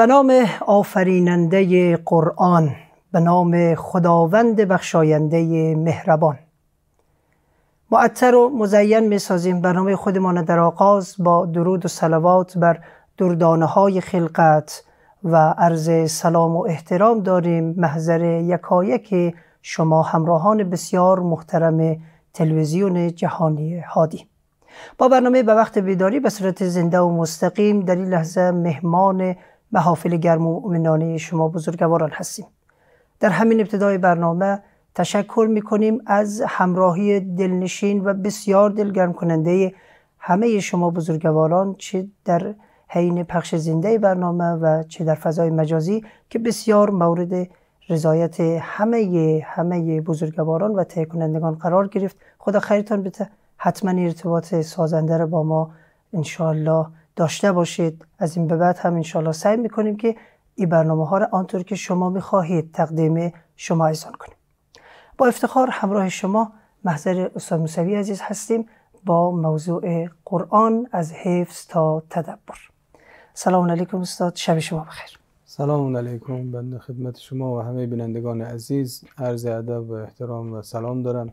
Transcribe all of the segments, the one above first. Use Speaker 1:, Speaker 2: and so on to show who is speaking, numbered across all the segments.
Speaker 1: به نام آفریننده قرآن به نام خداوند بخشاینده مهربان. معطر و مزین می سازیم برنامه خودمان در آغاز با درود و صلوات بر دردانه های خلقت و عرض سلام و احترام داریم محضر یکایک شما همراهان بسیار محترم تلویزیون جهانی هادی. با برنامه به وقت بیداری به صورت زنده و مستقیم در این لحظه مهمان محافل گرم و مؤمنانه شما بزرگواران هستیم. در همین ابتدای برنامه تشکر می‌کنیم از همراهی دلنشین و بسیار دلگرم کننده همه شما بزرگواران چه در حین پخش زنده برنامه و چه در فضای مجازی که بسیار مورد رضایت همه همه بزرگواران و تهیه کنندگان قرار گرفت. خدا خیرتان بده. حتما ارتباط سازنده رو با ما انشالله داشته باشید. از این به بعد هم انشالله سعی می‌کنیم که این برنامه ها را آنطور که شما می‌خواهید تقدیم شما ایزان کنیم. با افتخار همراه شما محضر استاد موسوی عزیز هستیم با موضوع قرآن از حفظ تا تدبر. سلام علیکم استاد شب شما بخیر.
Speaker 2: سلام علیکم بنده خدمت شما و همه بینندگان عزیز. عرض ادب و احترام و سلام دارم.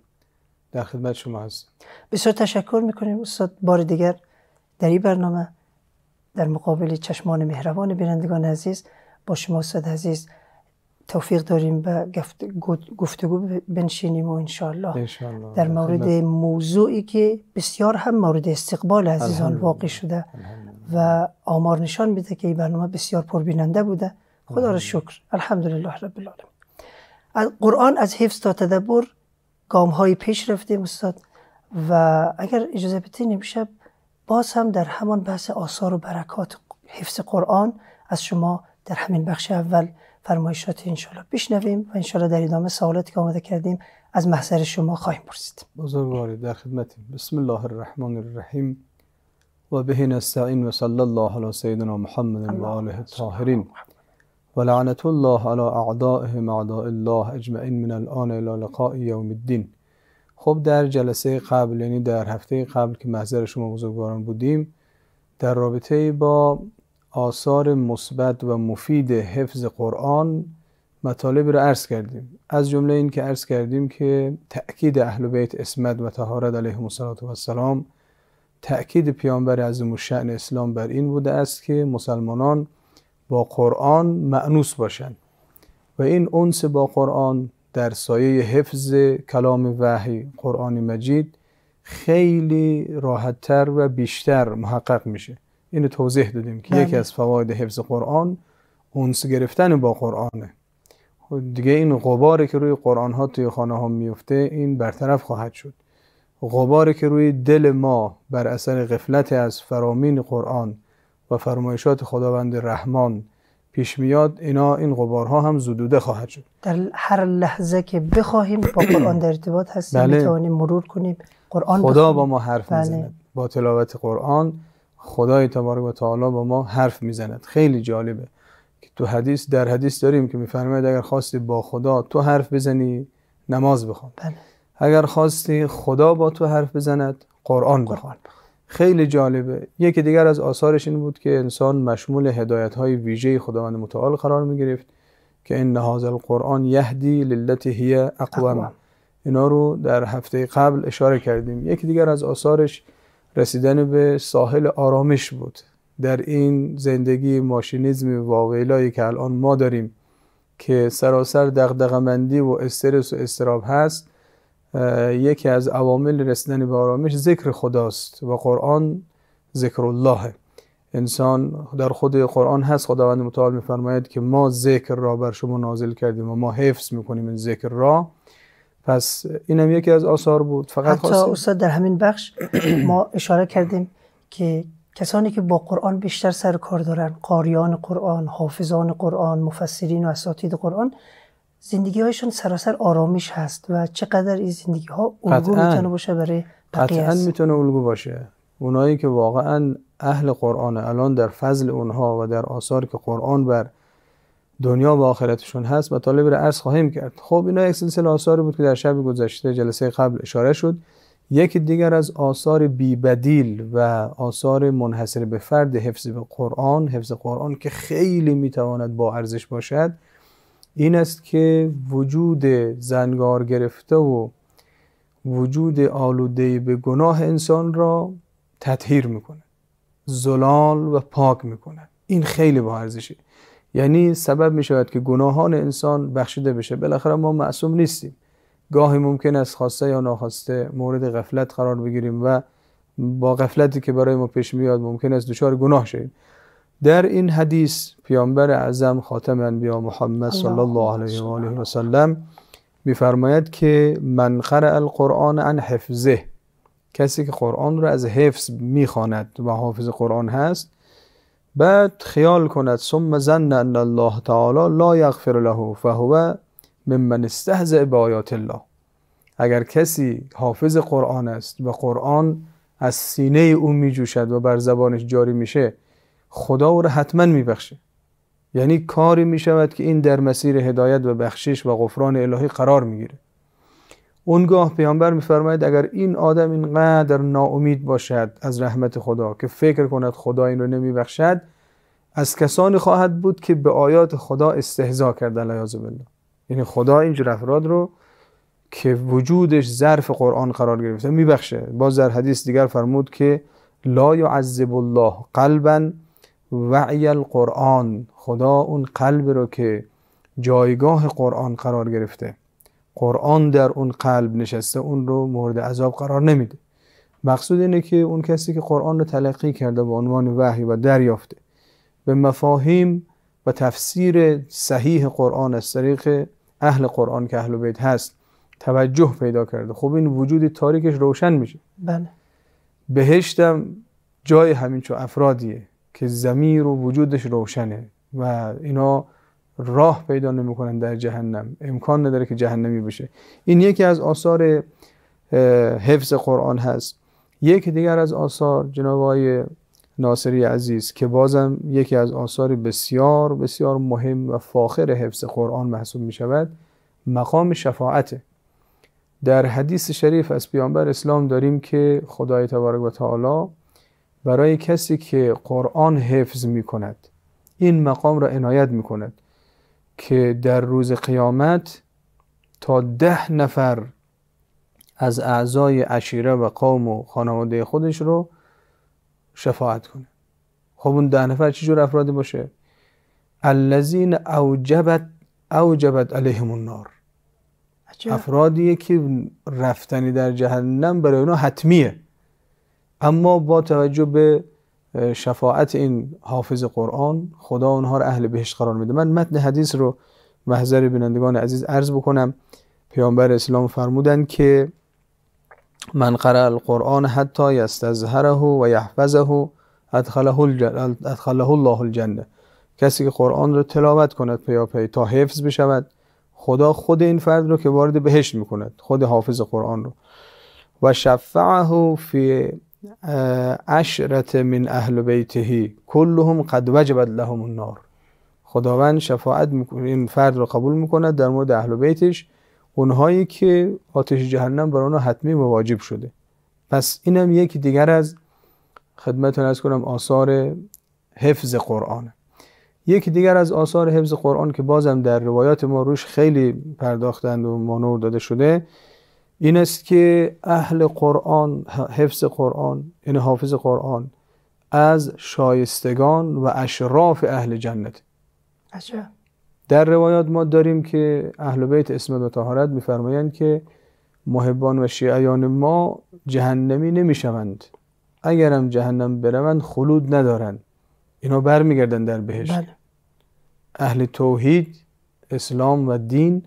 Speaker 2: در خدمت شما هستم.
Speaker 1: بسیار تشکر می‌کنیم استاد. بار دیگر در این برنامه در مقابل چشمان مهربان بینندگان عزیز با شما استاد عزیز توفیق داریم به گفتگو بنشینیم و انشاءالله. در مورد موضوعی که بسیار هم مورد استقبال عزیزان واقع شده و آمار نشان میده که این برنامه بسیار پربیننده بوده. خدا را شکر. الحمدلله رب العالمین. قرآن از حفظ تا تدبر گام های پیش رفتیم استاد. و اگر اجازه بدین امشب باز هم در همان بحث آثار و برکات حفظ قرآن از شما در همین بخش اول فرمایشات انشالله بشنویم و انشالله در ادامه سوالاتی که آمده کردیم از محضر شما خواهیم پرسید.
Speaker 2: بزرگواری در خدمتیم. بسم الله الرحمن الرحیم. و به نستعین و صلی الله علی سیدنا محمد و آله الطاهرین. و لعنت الله علی اعدائهم اعداء الله اجمعین من الان الى لقاء یوم الدین. خب در جلسه قبل یعنی در هفته قبل که محضر شما بزرگواران بودیم در رابطه با آثار مثبت و مفید حفظ قرآن مطالب رو عرض کردیم. از جمله این که عرض کردیم که تأکید اهل بیت اسمت و طهارت علیهم السلام تأکید پیامبر از الشأن اسلام بر این بوده است که مسلمانان با قرآن معنوس باشند. و این انس با قرآن در سایه حفظ کلام وحی قرآن مجید خیلی راحتتر و بیشتر محقق میشه. اینو توضیح دادیم که یکی بله. از فواید حفظ قرآن اونس گرفتن با قرآنه. خب دیگه این غباری که روی قرآن ها توی خانه ها میفته این برطرف خواهد شد. غباری که روی دل ما بر اثر غفلت از فرامین قرآن و فرمایشات خداوند رحمان پیش میاد اینا این غبارها هم زدوده خواهد شد.
Speaker 1: در هر لحظه که بخواهیم با قرآن در ارتباط هستیم بله. می‌توانیم مرور کنیم. قرآن
Speaker 2: خدا با ما حرف بله. می‌زند. با تلاوت قرآن خدای تبارک و تعالی با ما حرف می‌زند. خیلی جالبه که تو حدیث در حدیث داریم که میفرماید اگر خواستی با خدا تو حرف بزنی نماز بخوان. بله. اگر خواستی خدا با تو حرف بزند قرآن بخوان. خیلی جالبه. یکی دیگر از آثارش این بود که انسان مشمول هدایت های ویژه خداوند متعال قرار می گرفت که این هذا القرآن یهدی للتی هی اقوام اینا رو در هفته قبل اشاره کردیم. یکی دیگر از آثارش رسیدن به ساحل آرامش بود. در این زندگی ماشینیزم واویلایی که الان ما داریم که سراسر دغدغه‌مندی و استرس و استراب هست یکی از عوامل رسیدن به آرامش ذکر خداست و قرآن ذکر الله انسان در خود قرآن هست خداوند متعال میفرماید که ما ذکر را بر شما نازل کردیم و ما حفظ می‌کنیم این ذکر را. پس اینم یکی از آثار بود.
Speaker 1: فقط حتی استاد در همین بخش ما اشاره کردیم که کسانی که با قرآن بیشتر سر کار دارن قاریان قرآن حافظان قرآن مفسرین و اساتید قرآن زندگی هایشون سراسر آرامش هست و چقدر این زندگی ها الگو می‌تونه باشه برای بقیه
Speaker 2: قطعا می‌تونه الگو باشه. اونایی که واقعا اهل قرآن الان در فضل اونها و در آثار که قرآن بر دنیا و آخرتشون هست مطالب رو عرض خواهیم کرد. خب اینا یک سلسله آثاری بود که در شب گذشته جلسه قبل اشاره شد. یکی دیگر از آثار بیبدیل و آثار منحصر به فرد حفظ به قرآن حفظ قرآن که خیلی می‌تواند با ارزش باشد این است که وجود زنگار گرفته و وجود آلوده به گناه انسان را تطهیر می‌کنه زلال و پاک می‌کنه. این خیلی با ارزشه. یعنی سبب می که گناهان انسان بخشیده بشه. بالاخره ما معصوم نیستیم. گاهی ممکن است خواسته یا ناخواسته مورد غفلت قرار بگیریم و با غفلتی که برای ما پیش میاد ممکن است دچار گناه شویم. در این حدیث پیامبر اعظم خاتم انبیا محمد صلی الله علیه و آله و سلم میفرماید که من قرأ القرآن عن حفظه کسی که قرآن را از حفظ می‌خواند و حافظ قرآن هست بعد خیال کند ثم زن ان الله تعالی لا یغفر له فهو ممن استهزئ بآیات الله. اگر کسی حافظ قرآن است و قرآن از سینه او می جوشد و بر زبانش جاری میشه خدا او را حتما میبخشه یعنی کاری می شود که این در مسیر هدایت و بخشش و غفران الهی قرار می‌گیره اونگاه پیامبر میفرماید اگر این آدم اینقدر ناامید باشد از رحمت خدا که فکر کند خدا این رو نمیبخشد از کسانی خواهد بود که به آیات خدا استهزا کرد علیاذ بالله. یعنی خدا اینجور افراد رو که وجودش ظرف قرآن قرار گرفته میبخشه. باز در حدیث دیگر فرمود که لا یعذب الله قلبا وعی القرآن خدا اون قلب رو که جایگاه قرآن قرار گرفته. قرآن در اون قلب نشسته اون رو مورد عذاب قرار نمیده. مقصود اینه که اون کسی که قرآن رو تلقی کرده به عنوان وحی و دریافته. به مفاهیم و تفسیر صحیح قرآن از طریق اهل قرآن که اهل بیت هست توجه پیدا کرده. خب این وجود تاریکش روشن میشه.
Speaker 1: بله.
Speaker 2: بهشتم جای همین چو افرادیه. که زمیر و وجودش روشنه و اینا راه پیدا نمی‌کنن در جهنم. امکان نداره که جهنمی بشه. این یکی از آثار حفظ قرآن هست. یکی دیگر از آثار جناب آقای ناصری عزیز که بازم یکی از آثار بسیار بسیار مهم و فاخر حفظ قرآن محسوب می شود مقام شفاعته در حدیث شریف از پیامبر اسلام داریم که خدای تبارک و تعالی برای کسی که قرآن حفظ می کند این مقام را عنایت می کند که در روز قیامت تا ده نفر از اعضای عشیره و قوم و خانواده خودش رو شفاعت کنه. خب اون ده نفر چجور افرادی باشه؟ الذین اوجبت اوجبت علیهم النار. افرادیه که رفتنی در جهنم برای اونا حتمیه. اما با توجه به شفاعت این حافظ قرآن خدا اونها رو اهل بهشت قرار میده. من متن حدیث رو محضر بینندگان عزیز عرض بکنم. پیامبر اسلام فرمودن که من قرأ القرآن حتی یستظهره و یحفظه ادخله, ادخله الله الجنه کسی که قرآن رو تلاوت کند پیا پی تا حفظ بشود خدا خود این فرد رو که وارد بهشت می‌کند خود حافظ قرآن رو و شفعه فی عشرت من اهل بیته کلهم قد وجبت لهم النار. خداوند شفاعت این فرد رو قبول می‌کند در مورد اهل بیتش. اونهایی که آتش جهنم بر اونها حتمی و واجب شده. پس اینم یکی دیگر از خدمتتون از کنم آثار حفظ قرآن. یکی دیگر از آثار حفظ قرآن که بازم در روایات ما روش خیلی پرداختند و مانور داده شده این است که اهل قرآن حفظ قرآن این یعنی حافظ قرآن از شایستگان و اشراف اهل جنت.
Speaker 1: عجب.
Speaker 2: در روایات ما داریم که اهل بیت اسمت و طهارت میفرمایند که محبان و شیعیان ما جهنمی نمی‌شوند. اگرم جهنم بروند خلود ندارند. اینا برمیگردن در بهشت. بله. اهل توحید اسلام و دین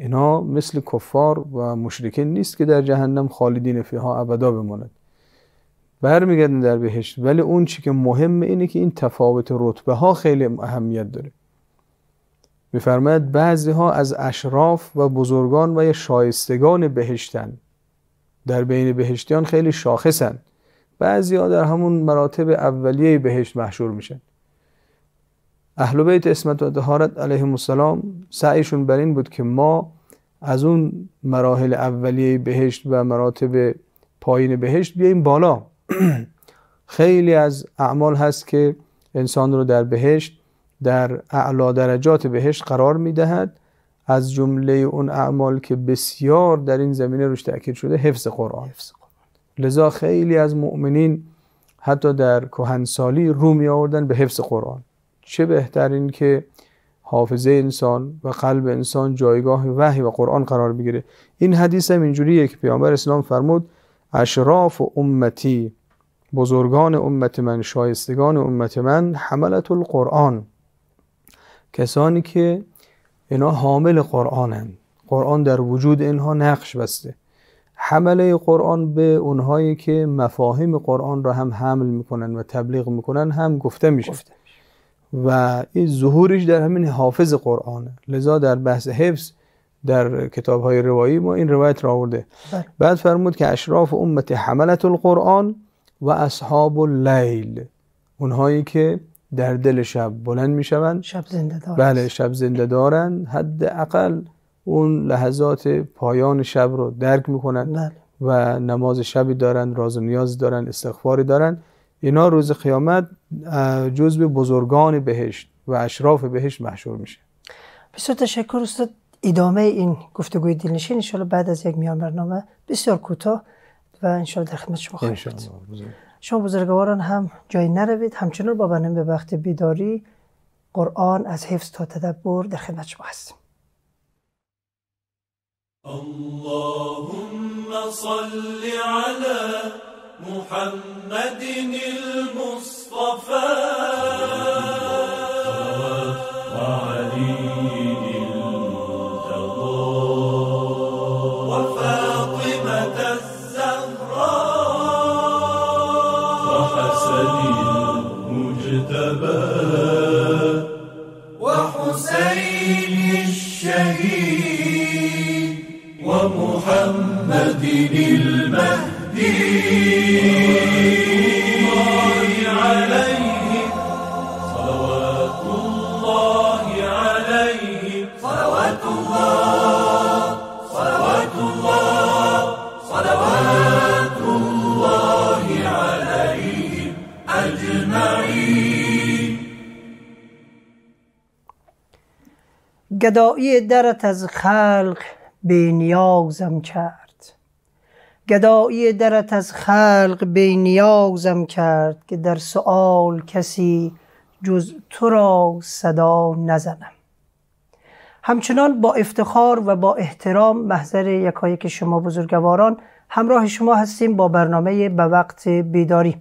Speaker 2: اینا مثل کفار و مشرکین نیست که در جهنم خالدین فیها ابدا بماند. برمیگردن در بهشت ولی اون چی که مهم اینه که این تفاوت رتبه ها خیلی اهمیت داره. میفرماید بعضی ها از اشراف و بزرگان و شایستگان بهشتن. در بین بهشتیان خیلی شاخصن. بعضی ها در همون مراتب اولیه بهشت محشور میشن. اهل بیت اسمت و دهارت علیهم السلام سعیشون بر این بود که ما از اون مراحل اولیه بهشت و مراتب پایین بهشت بیایم بالا. خیلی از اعمال هست که انسان رو در بهشت در اعلا درجات بهشت قرار می‌دهد. از جمله اون اعمال که بسیار در این زمینه روش تاکید شده حفظ قرآن. حفظ لذا خیلی از مؤمنین حتی در کهنسالی رو می آوردن به حفظ قرآن. چه بهتر که حافظه انسان و قلب انسان جایگاه وحی و قرآن قرار بگیره. این حدیث هم اینجوریه که پیامبر اسلام فرمود اشراف و امتی بزرگان امت من شایستگان امت من حملت القرآن. کسانی که اینا حامل قرآنند قرآن در وجود اینها نقش بسته. حمله قرآن به اونهایی که مفاهیم قرآن را هم حمل می‌کنن و تبلیغ می‌کنن هم گفته میشه. و این ظهورش در همین حافظ قرآن. لذا در بحث حفظ در کتاب های روایی ما این روایت را آورده. بله. بعد فرمود که اشراف امت حملت القرآن و اصحاب اللیل اونهایی که در دل شب بلند می‌شوند.
Speaker 1: شب زنده دارن
Speaker 2: بله شب زنده دارن حد اقل اون لحظات پایان شب رو درک می‌کنن بله. و نماز شبی دارن راز و نیاز دارن استغفاری دارن اینا روز قیامت جزء بزرگان بهشت و اشراف بهشت محشور میشه.
Speaker 1: بسیار تشکر استاد. ادامه این گفتگوی دلنشین انشالله بعد از یک میان برنامه بسیار کوتاه و انشالله در خدمت شما خواهیم شما بزرگواران هم جای نروید. همچنان با برنامه به وقت بیداری قرآن از حفظ تا تدبر در خدمت شما هستیم. اللهم صل على محمد المصطفى. وعلي وفاطمة الزهراء. وحسن المجتبى. وحسين الشهيد. ومحمد المهدي. گدایی درت از خلق به نیازم کرد گدایی درت از خلق به نیازم کرد که در سؤال کسی جز تو را صدا نزنم. همچنان با افتخار و با احترام محضر یکایک شما بزرگواران همراه شما هستیم با برنامه به وقت بیداری.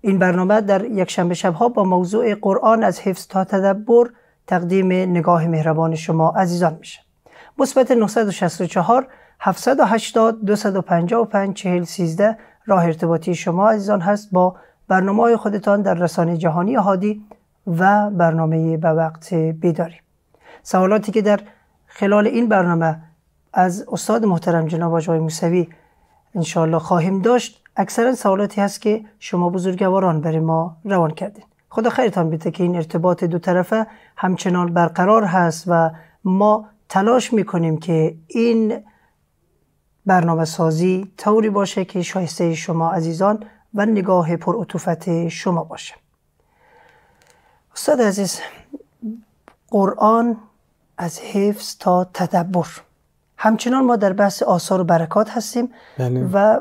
Speaker 1: این برنامه در یک شنبه شبها با موضوع قرآن از حفظ تا تدبر تقدیم نگاه مهربان شما عزیزان میشه. مثبت 964 780 255 40 13 راه ارتباطی شما عزیزان هست با برنامه خودتان در رسانه جهانی هادی و برنامه به وقت بیداری. سوالاتی که در خلال این برنامه از استاد محترم جناب آقای موسوی انشاءالله خواهیم داشت اکثرا سوالاتی هست که شما بزرگواران برای ما روان کردین. خدا خیرتان بیده که این ارتباط دو طرفه همچنان برقرار هست و ما تلاش می‌کنیم که این برنامه سازی طوری باشه که شایسته شما عزیزان و نگاه پر اطوفت شما باشه استاد عزیز قرآن از حفظ تا تدبر همچنان ما در بحث آثار و برکات هستیم بله. و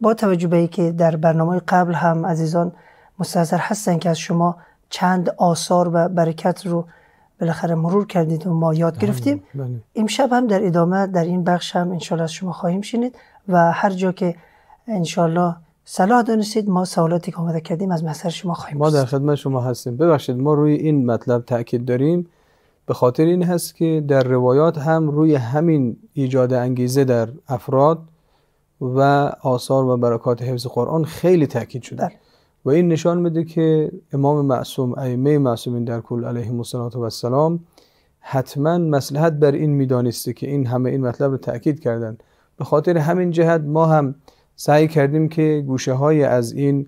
Speaker 1: با توجه به که در برنامه قبل هم عزیزان مستحضر هستن که از شما چند آثار و برکت رو بالاخره مرور کردید و ما یاد بله، گرفتیم. بله. امشب هم در ادامه در این بخش هم انشالله از شما خواهیم شنید و هر جا که انشالله صلاح دانستید ما سوالاتی که آمده کردیم از محضر شما خواهیم
Speaker 2: ما در خدمت شما هستیم. ببخشید ما روی این مطلب تاکید داریم. به خاطر این هست که در روایات هم روی همین ایجاد انگیزه در افراد و آثار و برکات حفظ قرآن خیلی تاکید شده. بله. و این نشان میده که امام معصوم ائمه معصومین در کل علیهم الصلاه و السلام حتما مصلحت بر این می‌دانسته که این همه این مطلب رو تاکید کردن به خاطر همین جهت ما هم سعی کردیم که گوشه های از این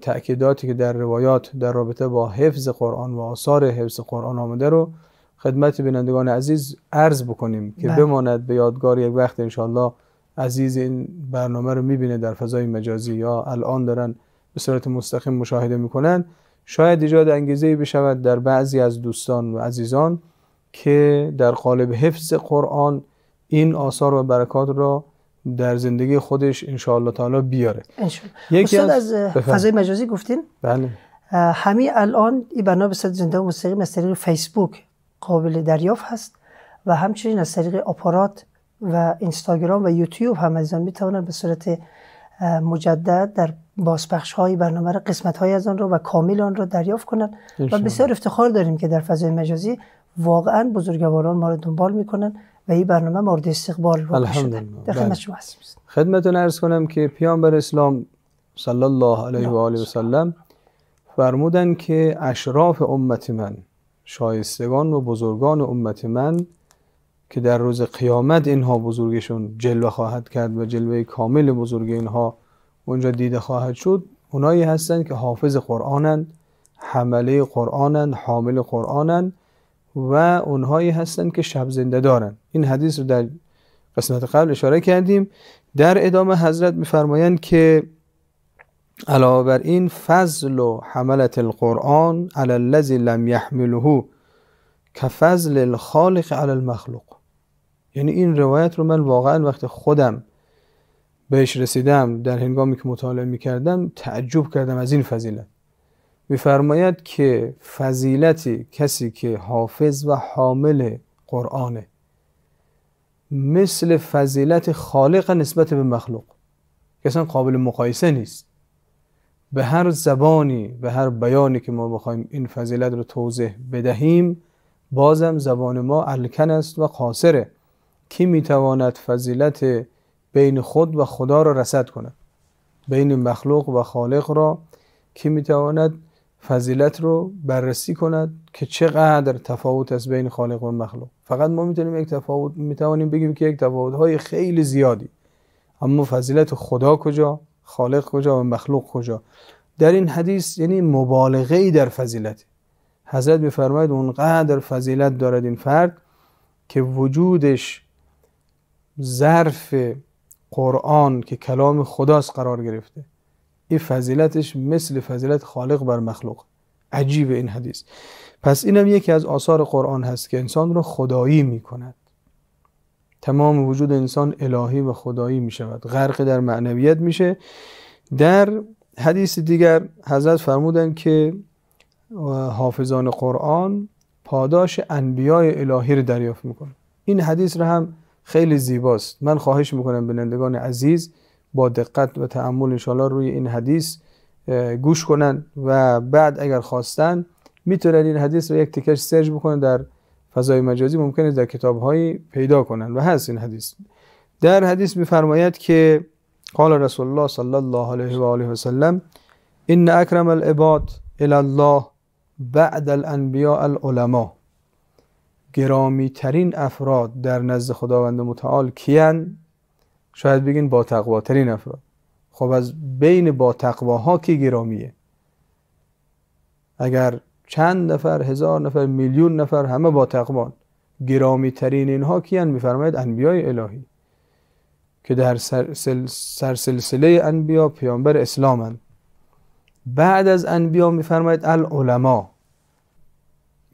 Speaker 2: تأکیداتی که در روایات در رابطه با حفظ قرآن و آثار حفظ قرآن آمده رو خدمت بینندگان عزیز عرض بکنیم که بله. بماند به یادگار یک وقت انشاءالله عزیز این برنامه رو می‌بینه در فضای مجازی یا الان دارن به صورت مستقیم مشاهده می‌کنن. شاید ایجاد انگیزه بشود در بعضی از دوستان و عزیزان که در قالب حفظ قرآن این آثار و برکات را در زندگی خودش انشاءالله تعالی بیاره.
Speaker 1: یکی از, از فضای مجازی گفتین؟
Speaker 2: بله.
Speaker 1: همین الان این برنامه به صورت زنده مستقیم از طریق فیسبوک قابل دریافت هست و همچنین از طریق آپارات و اینستاگرام و یوتیوب هم از آن می‌تونن به صورت مجدد در بازپخش های برنامه را قسمت های از آن را و کامل آن را دریافت کنند. و بسیار افتخار داریم که در فضای مجازی واقعا بزرگواران ما را دنبال می‌کنن و این برنامه مورد استقبال رو شده در خدمت بله. شما هستیم.
Speaker 2: خدمتتون عرض کنم که پیامبر اسلام صلی الله علیه و آله و سلم فرمودن که اشراف امت من شایستگان و بزرگان امت من که در روز قیامت اینها بزرگشون جلوه خواهد کرد و جلوه کامل بزرگ اینها اونجا دیده خواهد شد اونایی هستند که حافظ قرآنند حمله قرآنند حامل قرآنند و اونهایی هستند که شب زنده دارن این حدیث رو در قسمت قبل اشاره کردیم. در ادامه حضرت میفرمایند که علاوه بر این فضل و حملت القرآن علی الذی لم یحمله فضل الخالق علی المخلوق. یعنی این روایت رو من واقعا وقت خودم بهش رسیدم در هنگامی که مطالعه می‌کردم تعجب کردم از این فضیلت. میفرماید که فضیلتی کسی که حافظ و حامل قرآنه. مثل فضیلت خالق نسبت به مخلوق اصلا قابل مقایسه نیست. به هر زبانی به هر بیانی که ما بخوایم این فضیلت رو توضیح بدهیم بازم زبان ما الکن است و قاصره. کی می‌تواند فضیلت بین خود و خدا را رسد کند. بین مخلوق و خالق را کی می‌تواند فضیلت رو بررسی کند که چقدر تفاوت از بین خالق و مخلوق. فقط ما می‌تونیم یک تفاوت می‌توانیم بگیم که یک تفاوت های خیلی زیادی. اما فضیلت خدا کجا؟ خالق کجا و مخلوق کجا؟ در این حدیث یعنی مبالغه ای در فضیلت. حضرت میفرماید اونقدر فضیلت دارد این فرد که وجودش ظرف قرآن که کلام خداست قرار گرفته. این فضیلتش مثل فضیلت خالق بر مخلوق. عجیب این حدیث. پس اینم یکی از آثار قرآن هست که انسان رو خدایی می کند تمام وجود انسان الهی و خدایی می شود غرق در معنویت میشه. در حدیث دیگر حضرت فرمودن که حافظان قرآن پاداش انبیای الهی رو دریافت می‌کنه این حدیث رو هم خیلی زیباست. من خواهش می‌کنم بینندگان عزیز با دقت و تعمل انشاءالله روی این حدیث گوش کنن و بعد اگر خواستن می‌تونن این حدیث رو یک تکش سرچ بکنن در فضای مجازی. ممکنه در کتابهایی پیدا کنن و هست این حدیث. در حدیث میفرماید که قال رسول الله صلی الله علیه و آله و سلم ان اکرم العباد الى الله بعد الانبیاء العلماء. گرامی ترین افراد در نزد خداوند متعال کیان شاید بگین با تقواترین افراد. خب از بین با تقواها کی گرامیه؟ اگر چند نفر هزار نفر میلیون نفر همه با تقوان گرامی ترین اینها کیان میفرماید انبیای الهی که در سرسلسله انبیا پیامبر اسلامند. بعد از انبیا میفرماید العلماء.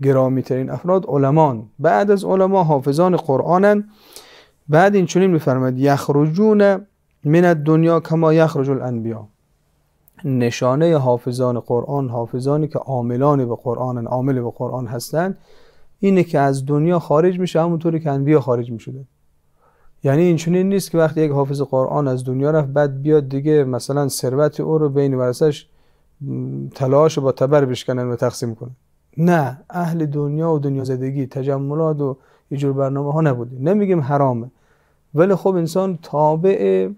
Speaker 2: گرامی ترین افراد علمان. بعد از علما حافظان قرآنن. بعد این چنین میفرماید یخرجون من دنیا کما یخرج الانبیا. نشانه حافظان قرآن حافظانی که عاملان به قرآن عامل به قرآن هستند اینه که از دنیا خارج میشه همونطوری که انبیا خارج می‌شده. یعنی این چنین نیست که وقتی یک حافظ قرآن از دنیا رفت بعد بیاد دیگه مثلا ثروت او رو بین ورثش تلاش با تبر بشکنن و تقسیم کنن. نه اهل دنیا و دنیا زدگی تجملات و یه جور برنامه ها نبوده نمیگیم حرامه. ولی خب انسان تابع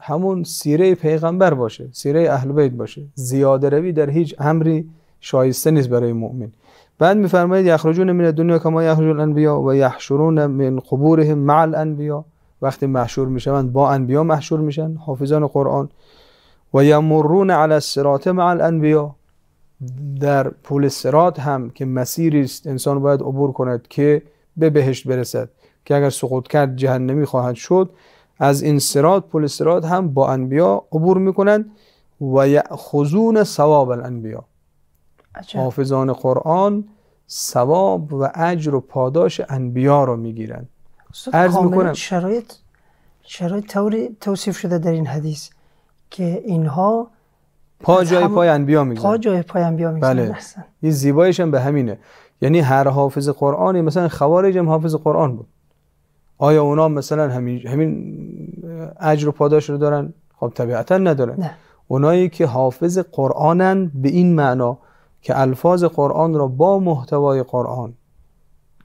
Speaker 2: همون سیره پیغمبر باشه سیره اهل بیت باشه. زیاده روی در هیچ امری شایسته نیست برای مؤمن. بعد میفرمایید یخرجون من دنیا کما یخرج الانبیا و یحشرون من قبورهم مع الانبیا. وقتی محشور می‌شوند با انبیا محشور میشن حافظان قرآن. و یمرون علی الصراط مع الانبیا. در پول سرات هم که مسیری است انسان باید عبور کند که به بهشت برسد که اگر سقوط کرد جهنمی خواهد شد. از این سرات پل سرات هم با انبیا عبور می‌کنند و یأخذون ثواب الانبیا. حافظان قرآن ثواب و اجر و پاداش انبیا رو می‌گیرند.
Speaker 1: عرض می‌کنم شرایط شرایط طوری توصیف شده در این حدیث که اینها
Speaker 2: پا جای پای انبیا می‌گذارن
Speaker 1: پا جای پای انبیا می‌گذارن بله.
Speaker 2: این زیبایش هم به همینه. یعنی هر حافظ قرآنی مثلا خوارج هم حافظ قرآن بود. آیا اونا مثلا همین همین اجر و پاداش رو دارن؟ خب طبیعتا ندارن. نه. اونایی که حافظ قرآنن به این معنا که الفاظ قرآن را با محتوای قرآن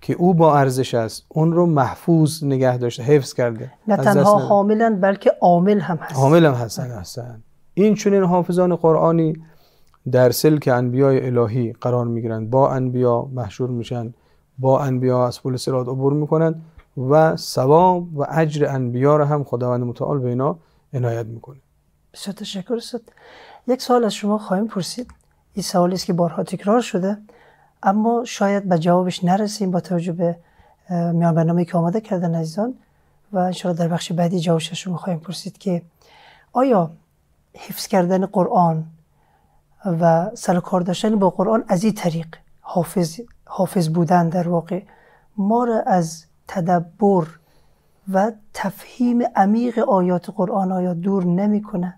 Speaker 2: که او با ارزش است اون رو محفوظ نگه داشته حفظ کرده.
Speaker 1: نه تنها حاملن بلکه عامل هم هست.
Speaker 2: عامل هم هستن هستن این چنین حافظان قرآنی در سلک انبیای الهی قرار می‌گیرند. با انبیا محشور میشن. با انبیا از پول سرات عبور می‌کنند و ثواب و اجر انبیا را هم خداوند متعال به اینا عنایت می‌کنه.
Speaker 1: بسیار تشکر است یک سوال از شما خواهیم پرسید. این سوالی است که بارها تکرار شده اما شاید به جوابش نرسیم با توجه به میان برنامه که آماده کردن عزیزان. و انشاءالله در بخش بعدی جوابش شما خواهیم پرسید که آیا حفظ کردن قرآن و سرکار داشتن با قرآن از این طریق حافظ, حافظ بودن در واقع ما را از تدبر و تفهیم عمیق آیات قرآن آیا دور نمی‌کنه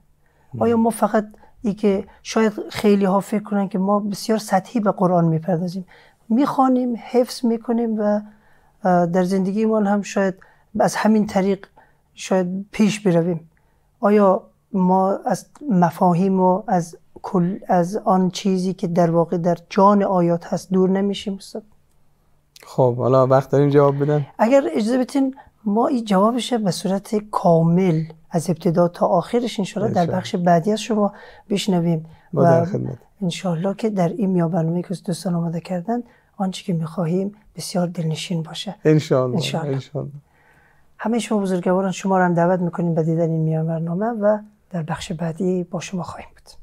Speaker 1: آیا ما فقط ای که شاید خیلی ها فکر کنن که ما بسیار سطحی به قرآن می‌پردازیم. می‌خوانیم حفظ می‌کنیم و در زندگی ما هم شاید از همین طریق شاید پیش برویم. آیا ما از مفاهیم و از کل از آن چیزی که در واقع در جان آیات هست دور نمیشیم استاد.
Speaker 2: خب حالا وقت داریم جواب بدن.
Speaker 1: اگر اجازه بتین ما این جوابش به صورت کامل از ابتدا تا آخرش انشالله در بخش بعدی از شما بشنویم
Speaker 2: و
Speaker 1: انشالله که در این میا برنامه که دوستان آماده کردن آنچه که می‌خواهیم بسیار دلنشین باشه.
Speaker 2: انشالله, انشالله.
Speaker 1: همه شما بزرگواران شما رو هم دعوت می‌کنیم به دیدن این میان برنامه و در بخش بعدی با شما خواهیم بود.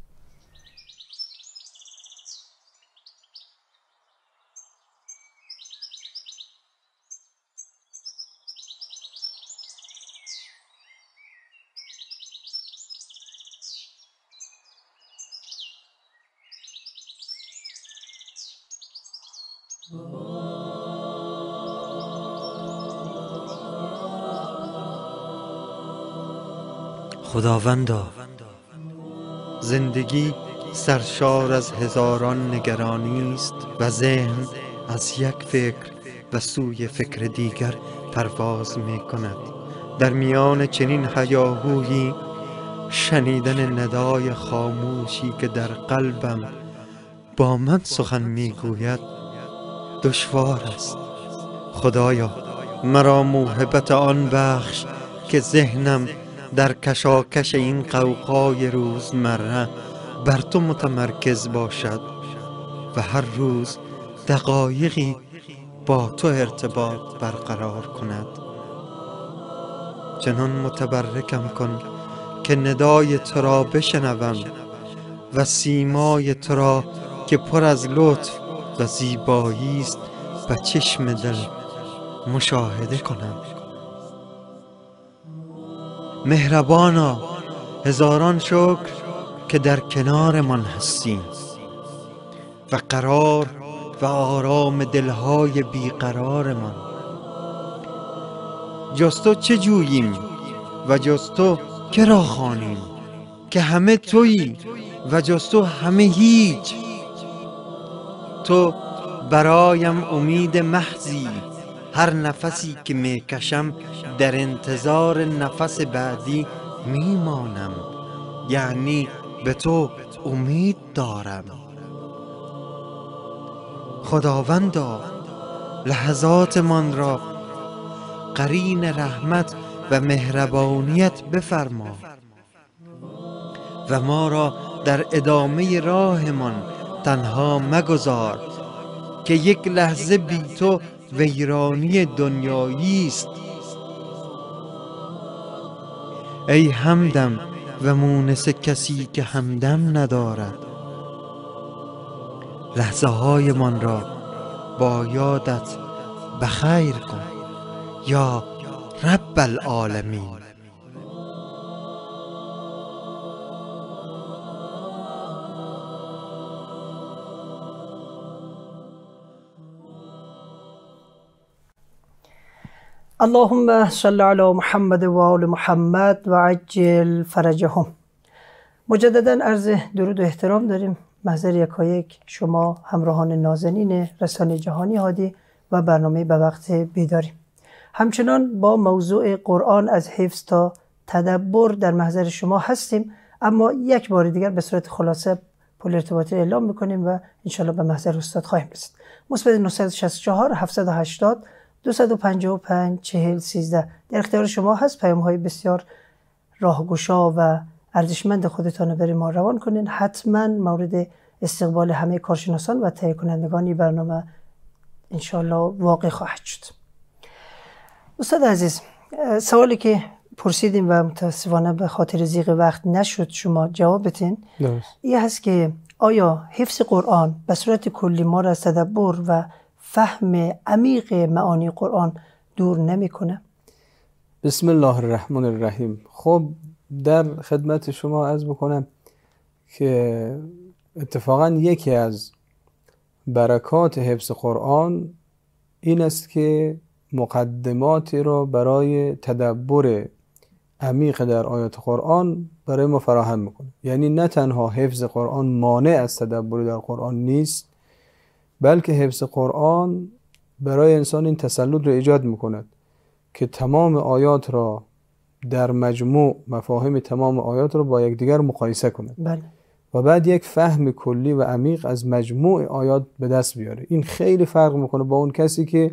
Speaker 3: خداوندا زندگی سرشار از هزاران نگرانی است و ذهن از یک فکر و سوی فکر دیگر پرواز می کند در میان چنین حیاهویی شنیدن ندای خاموشی که در قلبم با من سخن می‌گوید دشوار است. خدایا مرا موهبت آن بخش که ذهنم در کشاکش این قوقای روزمره بر تو متمرکز باشد و هر روز دقایقی با تو ارتباط برقرار کند. چنان متبرکم کن که ندای تو را بشنوم و سیمای تو را که پر از لطف و زیبایی است به چشم دل مشاهده کنم. مهربانا هزاران شکر که در کنارمان هستیم و قرار و آرام دلهای بیقرارمان. جستو چه جوییم و جستو که را خانیم که همه تویی و جستو همه هیچ. تو برایم امید محضی هر نفسی که می‌کشم در انتظار نفس بعدی میمانم یعنی به تو امید دارم. خداوندا لحظاتمان را قرین رحمت و مهربانیت بفرما و ما را در ادامه راهمان تنها مگذار که یک لحظه بی تو ویرانی دنیایی است. ای همدم و مونس کسی که همدم ندارد. لحظه های من را با یادت بخیر کن. یا رب العالمین.
Speaker 1: اللهم صل علی محمد و آل محمد و عجل فرجهم مجددا عرض درود و احترام داریم محضر یکایک شما همراهان نازنین رسانه جهانی هادی و برنامه به وقت بیداریم همچنان با موضوع قرآن از حفظ تا تدبر در محضر شما هستیم اما یک بار دیگر به صورت خلاصه پل ارتباطی اعلام می‌کنیم و انشالله به محضر استاد خواهیم رسید مثبت 964 780 255 40 13 در اختیار شما هست پیام های بسیار راهگشا و ارزشمند خودتان برای ما روان کنین. حتما مورد استقبال همه کارشناسان و تهیه کنندگان برنامه انشالله واقع خواهد شد. استاد عزیز سوالی که پرسیدیم و متاسفانه به خاطر زیغ وقت نشد شما جواب بتین این هست که آیا حفظ قرآن به صورت کلی ما را از تدبر و فهم عمیق معانی قرآن دور نمی‌کنه.
Speaker 2: بسم الله الرحمن الرحیم. خب در خدمت شما از بکنم که اتفاقا یکی از برکات حفظ قرآن این است که مقدماتی را برای تدبر عمیق در آیات قرآن برای ما فراهم می‌کنه. یعنی نه تنها حفظ قرآن مانع از تدبر در قرآن نیست بلکه حفظ قرآن برای انسان این تسلط را ایجاد می‌کند که تمام آیات را در مجموع مفاهیم تمام آیات را با یکدیگر مقایسه کند.
Speaker 1: بله.
Speaker 2: و بعد یک فهم کلی و عمیق از مجموع آیات به دست بیاره. این خیلی فرق می‌کنه با اون کسی که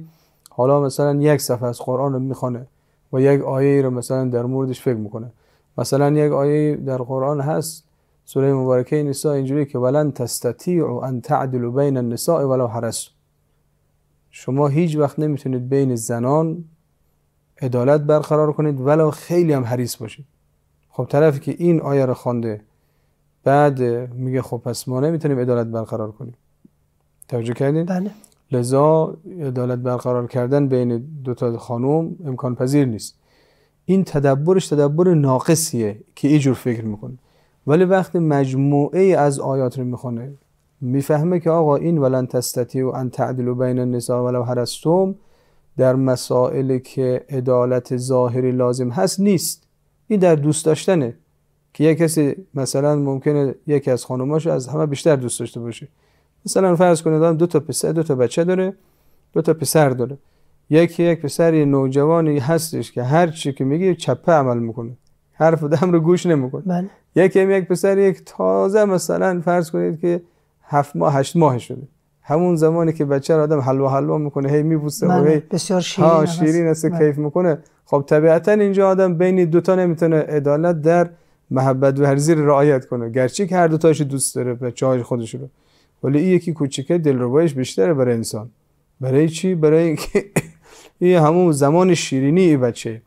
Speaker 2: حالا مثلا یک صفحه از قرآن رو می‌خوانه و یک آیه رو مثلا در موردش فکر می‌کنه. مثلا یک آیه در قرآن هست سوره مبارکه نساء اینجوری که ولن تستطیعوا ان تعدلوا بین النساء ولو حرصتم. شما هیچ وقت نمی‌تونید بین زنان عدالت برقرار کنید ولو خیلی هم حریص باشید. خب طرفی که این آیه رو خوانده بعد میگه خب پس ما نمی‌تونیم عدالت برقرار کنیم. توجه کردین؟
Speaker 1: بله.
Speaker 2: لذا عدالت برقرار کردن بین دو تا خانم امکان پذیر نیست. این تدبرش تدبر ناقصیه که اینجور فکر می‌کنه. ولی وقتی مجموعه از آیات رو می‌خونه می‌فهمه که آقا این ولن و ان تعدلوا بین النساء ولو حرستم در مسائلی که عدالت ظاهری لازم هست نیست. این در دوست داشتنه. که یک کسی مثلا ممکنه یکی از خانماش از همه بیشتر دوست داشته باشه. مثلا فرض کنید دو تا پسر دو تا بچه داره دو تا پسر داره. یکی یک پسر نوجوانی هستش که هر چی که میگه چپه عمل می‌کنه. حرف دم رو گوش نمی‌کنه.
Speaker 1: بله.
Speaker 2: یکی یک پسر یک تازه مثلا فرض کنید که هفت ماه هشت ماه شده. همون زمانی که بچه را آدم حلوا حلوا می‌کنه هی میبوسه و
Speaker 1: بله.
Speaker 2: هی
Speaker 1: بسیار شیرین
Speaker 2: ها شیرین است
Speaker 1: بله.
Speaker 2: کیف می‌کنه. خب طبیعتا اینجا آدم بین دوتا نمی‌تونه عدالت در محبت ورزی رعایت کنه. گرچه که هر دوتاش دوست داره بچه های خودش رو. ولی این یکی کوچیکه دلربایش بیشتره برای انسان. برای چی؟ برای اینکه این همون زمان شیرینی ای بچه.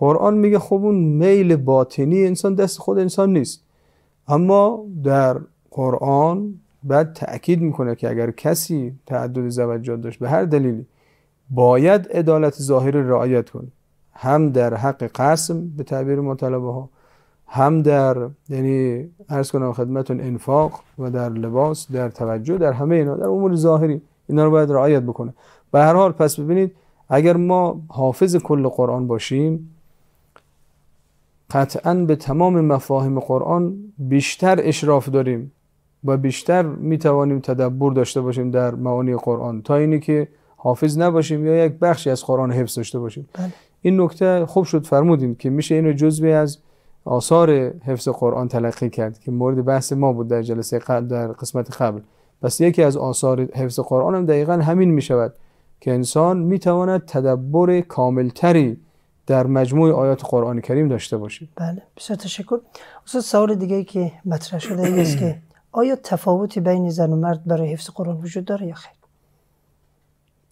Speaker 2: قرآن میگه خب اون میل باطنی انسان دست خود انسان نیست. اما در قرآن بعد تأکید می‌کنه که اگر کسی تعدد زوجات داشت به هر دلیلی باید عدالت ظاهری رعایت کنه هم در حق قسم به تعبیر مطالبه ها هم در یعنی عرض کنم خدمتون انفاق و در لباس در توجه در همه اینا در امور ظاهری اینا رو باید رعایت بکنه. به هر حال پس ببینید اگر ما حافظ کل قرآن باشیم قطعا به تمام مفاهیم قرآن بیشتر اشراف داریم و بیشتر می‌توانیم تدبر داشته باشیم در معانی قرآن. تا اینی که حافظ نباشیم یا یک بخشی از قرآن حفظ داشته باشیم.
Speaker 1: بله.
Speaker 2: این نکته خوب شد فرمودیم که میشه اینو جزوی از آثار حفظ قرآن تلقی کرد که مورد بحث ما بود در جلسه قبل در قسمت قبل. پس یکی از آثار حفظ قرآن هم دقیقا همین می شود که انسان می تواند تدبر کاملتری در مجموع آیات قرآن کریم داشته باشید
Speaker 1: بله. بسیار تشکر. استاد سوال دیگه که مطرح شده این است که آیا تفاوتی بین زن و مرد برای حفظ قرآن وجود داره یا خیر؟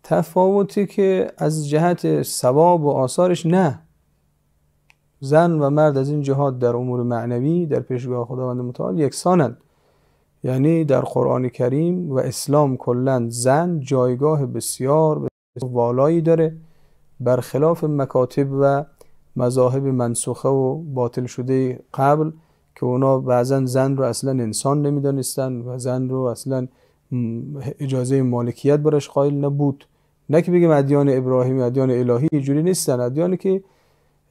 Speaker 2: تفاوتی که از جهت ثواب و آثارش نه. زن و مرد از این جهات در امور معنوی در پیشگاه خداوند متعال یکسانند. یعنی در قرآن کریم و اسلام کلا زن جایگاه بسیار والایی داره. برخلاف مکاتب و مذاهب منسوخه و باطل شده قبل که اونا بعضا زن رو اصلا انسان نمی‌دانستن و زن رو اصلا اجازه مالکیت برش قائل نبود. نه که بگیم ادیان ابراهیمی ادیان الهی اینجوری نیستن ادیانی که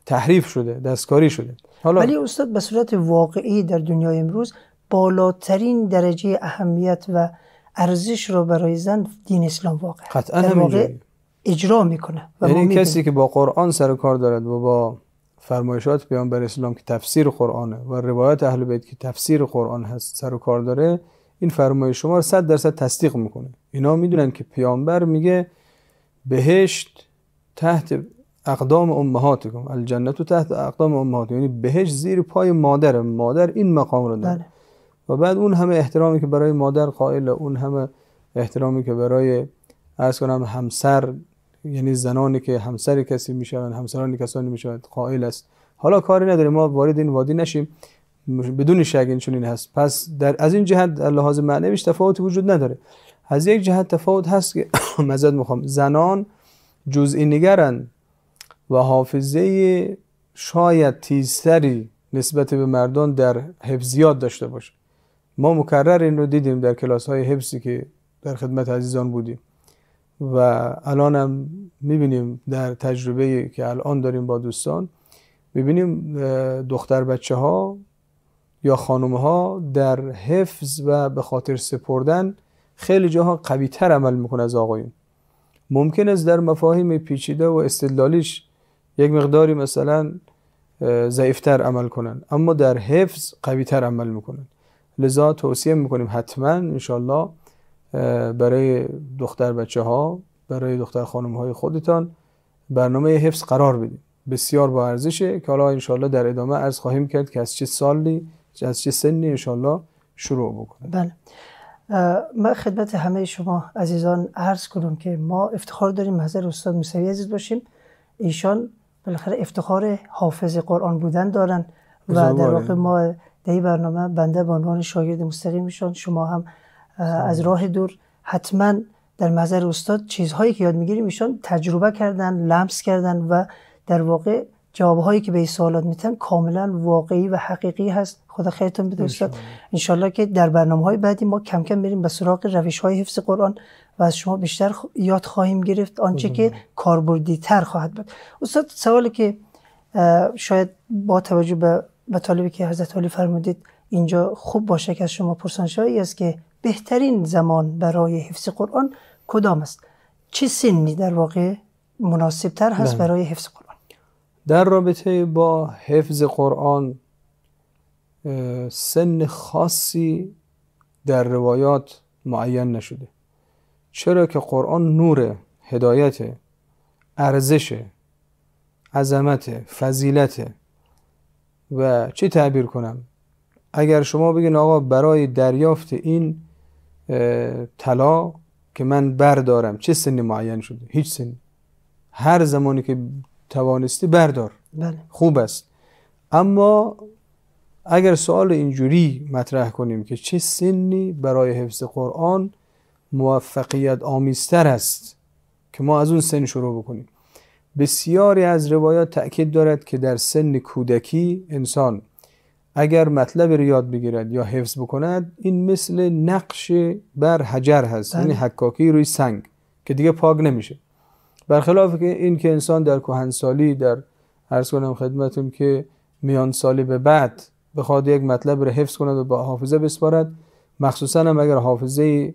Speaker 2: تحریف شده دستکاری شده.
Speaker 1: حالا ولی استاد به صورت واقعی در دنیای امروز بالاترین درجه اهمیت و ارزش رو برای زن دین اسلام واقع
Speaker 2: قطعا همینجوری.
Speaker 1: اجرا می‌کنه
Speaker 2: و یعنی کسی که با قرآن سر کار دارد و با فرمایشات پیامبر اسلام که تفسیر قرآنه و روایت اهل بیت که تفسیر قرآن هست سر و کار داره این فرمایش شما رو 100 درصد تصدیق می‌کنه. اینا می‌دونن که پیامبر میگه بهشت تحت اقدام امهاتکم. الجنت تحت اقدام امهات یعنی بهشت زیر پای مادر مادر این مقام رو داره. بله. و بعد اون همه احترامی که برای مادر قائل اون همه احترامی که برای ارز کنم همسر یعنی زنانی که همسر کسی می‌شوند همسران کسانی می‌شوند قائل است. حالا کاری نداره ما وارد این وادی نشیم. بدون شک این چنین هست. پس در از این جهت در لحاظ معنویش تفاوتی وجود نداره. از یک جهت تفاوت هست که مزد می‌خوام. زنان جزئی نگرن و حافظه شاید تیزتری نسبت به مردان در حفظیات داشته باشه. ما مکرر این رو دیدیم در کلاس های حفظی که در خدمت عزیزان بودیم. و الان هم می‌بینیم در تجربه که الان داریم با دوستان می‌بینیم دختر بچه ها یا خانم ها در حفظ و به خاطر سپردن خیلی جاها قوی تر عمل می‌کنه از آقایون. ممکن است در مفاهیم پیچیده و استدلالیش یک مقداری مثلا ضعیفتر عمل کنن اما در حفظ قوی تر عمل می‌کنن. لذا توصیه می‌کنیم حتما انشالله برای دختر بچه ها برای دختر خانم های خودتان برنامه حفظ قرار بدید بسیار با ارزشه که حالا انشالله در ادامه عرض خواهیم کرد که از چه سالی از چه سنی انشالله شروع بکنه
Speaker 1: بله. من خدمت همه شما عزیزان عرض کنم که ما افتخار داریم محضر استاد موسوی عزیز باشیم. ایشان بالاخره افتخار حافظ قرآن بودن دارن و در واقع ما در برنامه بنده به عنوان شاگرد مستقیمشان شما هم از راه دور. حتما در نظر استاد چیزهایی که یاد می‌گیریم ایشان تجربه کردن لمس کردن و در واقع جوابهایی که به این سوالات میتن کاملا واقعی و حقیقی هست. خدا خیرتون بده استاد. انشالله که در برنامه های بعدی ما کم کم بریم به سراغ روش های حفظ قرآن و از شما بیشتر یاد خواهیم گرفت. آنچه که کاربردی تر خواهد بود. استاد سوالی که شاید با توجه به مطالبی که حضرت علی فرمودید اینجا خوب باشه که از شما پرسنشایی است که بهترین زمان برای حفظ قرآن کدام است؟ چه سنی در واقع مناسب تر هست بله. برای حفظ قرآن؟
Speaker 2: در رابطه با حفظ قرآن سن خاصی در روایات معین نشده. چرا که قرآن نور هدایت ارزش عظمت فضیلت و چی تعبیر کنم؟ اگر شما بگین آقا برای دریافت این طلا که من بردارم. چه سنی معین شده؟ هیچ سنی. هر زمانی که توانستی بردار.
Speaker 1: بله.
Speaker 2: خوب است. اما اگر سوال اینجوری مطرح کنیم که چه سنی برای حفظ قرآن موفقیت آمیزتر است که ما از اون سن شروع بکنیم. بسیاری از روایات تأکید دارد که در سن کودکی انسان اگر مطلب رو یاد بگیرد یا حفظ بکند این مثل نقش بر حجر هست یعنی بله. حکاکی روی سنگ که دیگه پاک نمیشه. برخلاف این که انسان در کهنسالی در عرض کنم خدمتون که میان سالی به بعد بخواد یک مطلب رو حفظ کند و با حافظه بسپارد مخصوصا هم اگر حافظه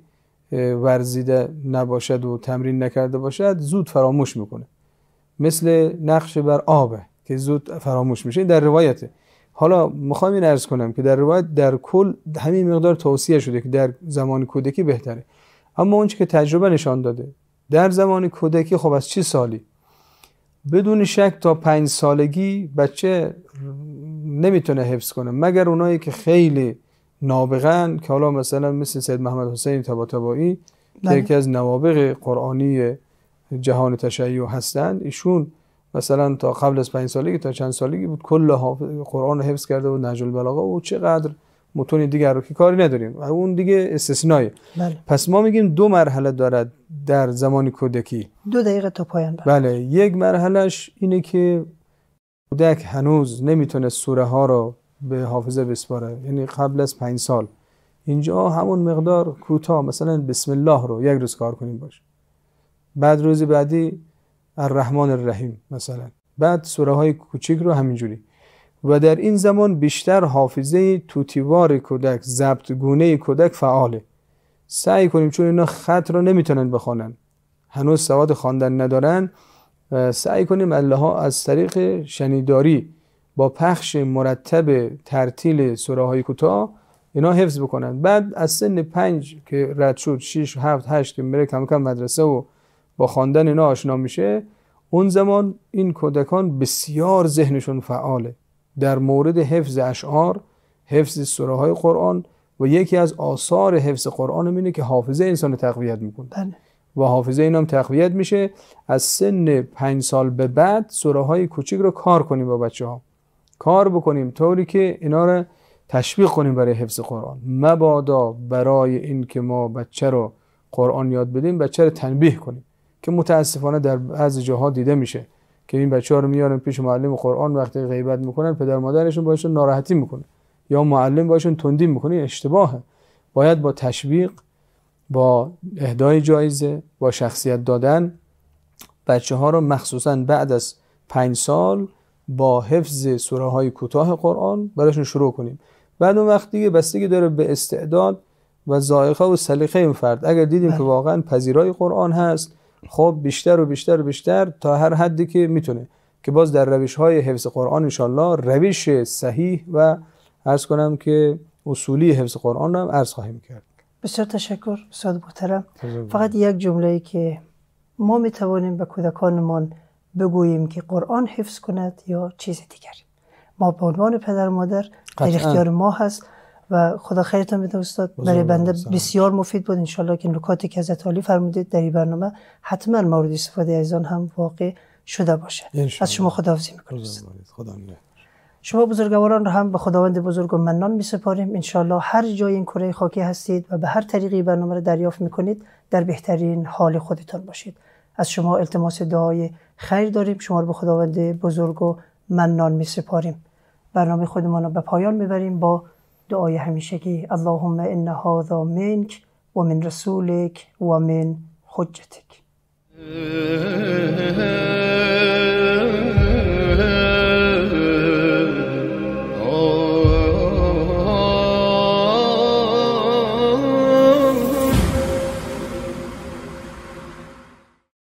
Speaker 2: ورزیده نباشد و تمرین نکرده باشد زود فراموش می‌کنه. مثل نقش بر آبه که زود فراموش میشه. این در روایته. حالا می‌خوام این ارز کنم که در روایت در کل همین مقدار توصیه شده که در زمان کودکی بهتره اما اون که تجربه نشان داده در زمان کودکی خب از چه سالی بدون شک تا پنج سالگی بچه نمی‌تونه حفظ کنه مگر اونایی که خیلی نابغن که حالا مثلا مثل سید محمد حسین طباطبایی که بله. یکی از نوابغ قرآنی جهان تشیع هستند ایشون مثلا تا قبل از پنج سالگی تا چند سالگی بود کل قرآن حفظ کرده و نجل البلاغه و چقدر متون دیگر رو که کاری نداریم. و اون دیگه استثنایی
Speaker 1: بله.
Speaker 2: پس ما میگیم دو مرحله دارد در زمان کودکی.
Speaker 1: دو دقیقه تا پایان
Speaker 2: بله, بله. یک مرحلهش اینه که کودک هنوز نمی‌تونه سوره ها رو به حافظه بسپاره. یعنی قبل از پنج سال. اینجا همون مقدار کوتاه مثلا بسم الله رو یک روز کار کنیم باشه بعد روز بعدی الرحمن الرحیم مثلا. بعد سوره های کوچیک رو همینجوری. و در این زمان بیشتر حافظه توتیوار کودک ضبط گونه کودک فعاله. سعی کنیم چون اینا خط رو نمی‌تونن بخوانن. هنوز سواد خواندن ندارن. سعی کنیم الله از طریق شنیداری با پخش مرتب ترتیل سوره های کوتاه اینا حفظ بکنن. بعد از سن پنج که رد شد 6 7 8 که میره کم کم مدرسه و با خواندن اینا آشنا میشه اون زمان این کودکان بسیار ذهنشون فعاله. در مورد حفظ اشعار حفظ سوره های قرآن و یکی از آثار حفظ قرآن اینه که حافظه انسان تقویت می‌کنه.
Speaker 1: بله.
Speaker 2: و حافظه اینم تقویت میشه. از سن پنج سال به بعد سوره های کوچیک رو کار کنیم با بچه ها کار بکنیم طوری که اینا رو تشویق کنیم برای حفظ قرآن. مبادا برای این که ما بچه رو قرآن یاد بدیم بچه رو تنبیه کنیم. که متاسفانه در بعض جاها دیده میشه که این بچه ها رو میارن پیش معلم قرآن وقتی غیبت می‌کنن پدر مادرشون باشون ناراحتی می‌کنه. یا معلم باشون تندی می‌کنه اشتباهه. باید با تشویق با اهدای جایزه با شخصیت دادن بچه ها رو مخصوصا بعد از پنج سال با حفظ سوره های کوتاه قرآن براشون شروع کنیم. بعد اون وقت دیگه بستگی داره به استعداد و ذائقه و سلیقه این فرد. اگر دیدیم که بله. واقعا پذیرای قرآن هست خب بیشتر و بیشتر و بیشتر تا هر حدی که می‌تونه. که باز در روش های حفظ قرآن انشالله روش صحیح و عرض کنم که اصولی حفظ قرآن رو هم عرض خواهیم کرد.
Speaker 1: بسیار تشکر استاد محترم. فقط یک جمله ای که ما می توانیم به کودکانمان بگوییم که قرآن حفظ کند یا چیز دیگر. ما به عنوان پدر و مادر در اختیار ما هست. و خدا خیرتان بده استاد. برای بنده بسیار مفید بود. انشالله که نکاتی که از عالی فرمودید در این برنامه حتما مورد استفاده از آن هم واقع شده باشه. از شما خداحافظی می‌کنم خدا شما بزرگواران را هم به خداوند بزرگ و منان می سپاریم. انشالله هر جای این کره خاکی هستید و به هر طریقی برنامه را دریافت می کنید در بهترین حال خودتان باشید. از شما التماس دعای خیر داریم. شما رو به خداوند بزرگ و منان می سپاریم. برنامه خودمان را به پایان می‌بریم. با دعای همیشگی. اللهم ان هذا منک و من رسولک و من حجتک.